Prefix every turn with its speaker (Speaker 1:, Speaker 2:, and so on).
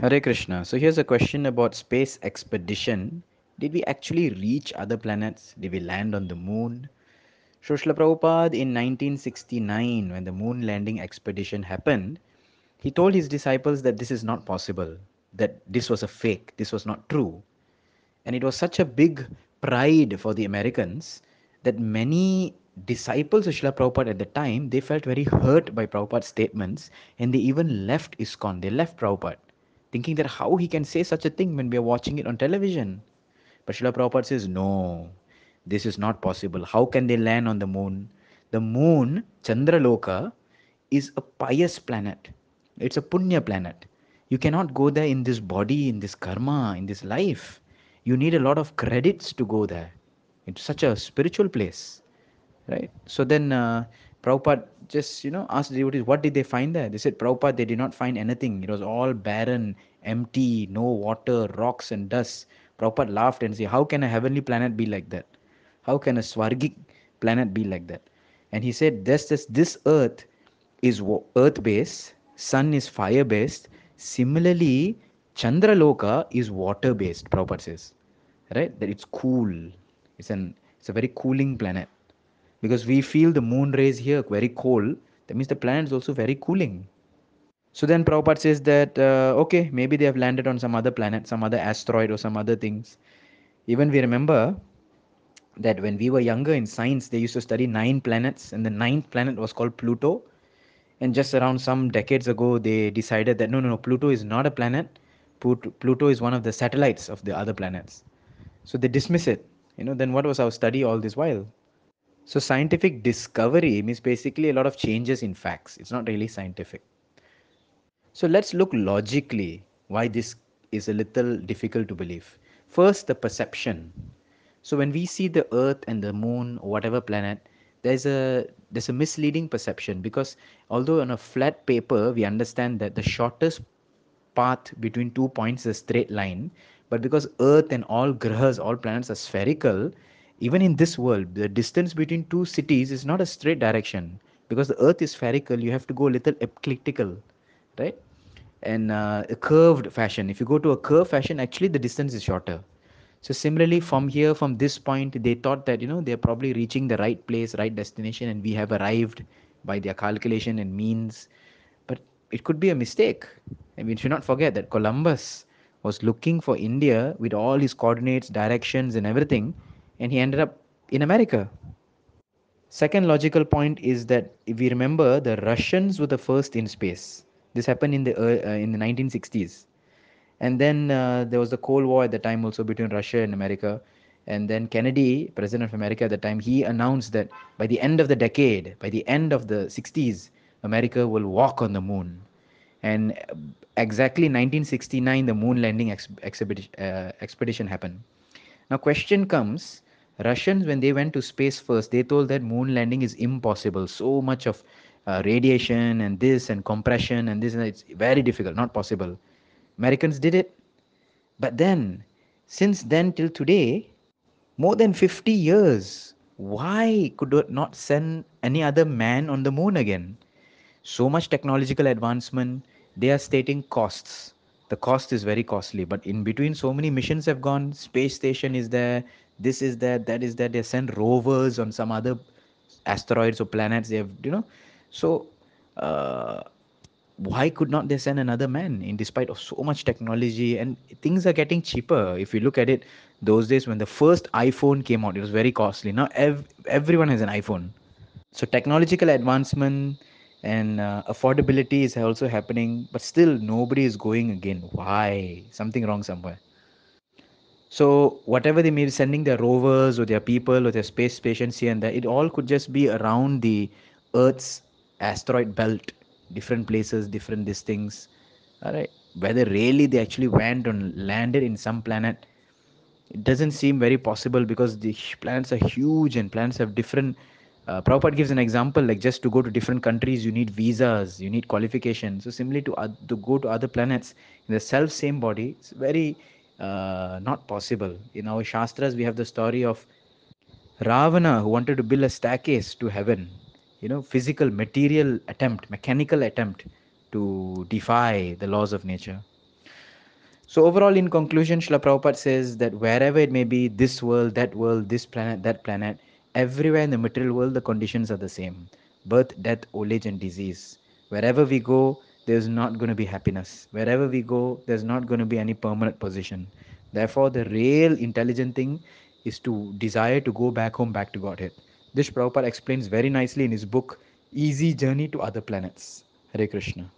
Speaker 1: Hare Krishna. So here's a question about space expedition. Did we actually reach other planets? Did we land on the moon? Srila Prabhupada in 1969, when the moon landing expedition happened, he told his disciples that this is not possible, that this was a fake, this was not true. And it was such a big pride for the Americans that many disciples of Srila Prabhupada at the time, they felt very hurt by Prabhupada's statements and they even left ISKCON, they left Prabhupada, thinking that how he can say such a thing when we are watching it on television. But Srila Prabhupada says, no, this is not possible. How can they land on the moon? The moon, Chandraloka, is a pious planet. It's a punya planet. You cannot go there in this body, in this karma, in this life. You need a lot of credits to go there. It's such a spiritual place, right? So then uh, Prabhupada just, you know, asked the devotees, what did they find there? They said, Prabhupada, they did not find anything. It was all barren, empty, no water, rocks and dust. Prabhupada laughed and said, how can a heavenly planet be like that? How can a Swargic planet be like that? And he said, this, this, this earth is earth based, sun is fire based. Similarly, Chandraloka is water based, Prabhupada says. Right? That it's cool. It's an it's a very cooling planet. Because we feel the moon rays here very cold. That means the planet is also very cooling. So then Prabhupada says that, uh, okay, maybe they have landed on some other planet, some other asteroid or some other things. Even we remember that when we were younger in science, they used to study nine planets, and the ninth planet was called Pluto. And just around some decades ago, they decided that no, no, no, Pluto is not a planet. Pluto is one of the satellites of the other planets. So they dismiss it. You know, then what was our study all this while? So scientific discovery means basically a lot of changes in facts. It's not really scientific. So let's look logically why this is a little difficult to believe. First, the perception. So when we see the earth and the moon or whatever planet, there's a there's a misleading perception because although on a flat paper we understand that the shortest path between two points is a straight line, but because earth and all grahas, all planets are spherical, even in this world, the distance between two cities is not a straight direction because the earth is spherical, you have to go a little elliptical, right? And uh, a curved fashion. If you go to a curved fashion, actually the distance is shorter. So similarly, from here, from this point, they thought that, you know, they're probably reaching the right place, right destination, and we have arrived by their calculation and means. But it could be a mistake. I mean, should not forget that Columbus was looking for India with all his coordinates, directions, and everything, and he ended up in America. Second logical point is that if we remember, the Russians were the first in space. This happened in the uh, in the 1960s and then uh, there was the Cold War at the time also between Russia and America. And then Kennedy, president of America at the time, he announced that by the end of the decade, by the end of the 60s, America will walk on the moon. And exactly 1969, the moon landing ex- uh, expedition happened. Now, question comes Russians, when they went to space first, they told that moon landing is impossible. So much of uh, radiation and this and compression and this, and it's very difficult, not possible. Americans did it. But then, since then till today, more than 50 years, why could not send any other man on the moon again? So much technological advancement, they are stating costs. The cost is very costly, but in between, so many missions have gone. Space station is there, this is there, that is there. They send rovers on some other asteroids or planets. They have, you know, so uh, why could not they send another man in despite of so much technology and things are getting cheaper if you look at it those days when the first iphone came out it was very costly now ev- everyone has an iphone so technological advancement and uh, affordability is also happening but still nobody is going again why something wrong somewhere so whatever they may be sending their rovers or their people or their space stations here and there it all could just be around the earth's asteroid belt different places, different these things. All right, whether really they actually went and landed in some planet, it doesn't seem very possible because the planets are huge and planets have different. Uh, Prabhupada gives an example like just to go to different countries, you need visas, you need qualifications. So similarly to uh, to go to other planets in the self same body, it's very uh, not possible. In our shastras, we have the story of Ravana who wanted to build a staircase to heaven you know physical material attempt mechanical attempt to defy the laws of nature So overall, in conclusion, Srila Prabhupada says that wherever it may be, this world, that world, this planet, that planet, everywhere in the material world, the conditions are the same. Birth, death, old age and disease. Wherever we go, there's not going to be happiness. Wherever we go, there's not going to be any permanent position. Therefore, the real intelligent thing is to desire to go back home, back to Godhead. This Prabhupada explains very nicely in his book, Easy Journey to Other Planets. Hare Krishna.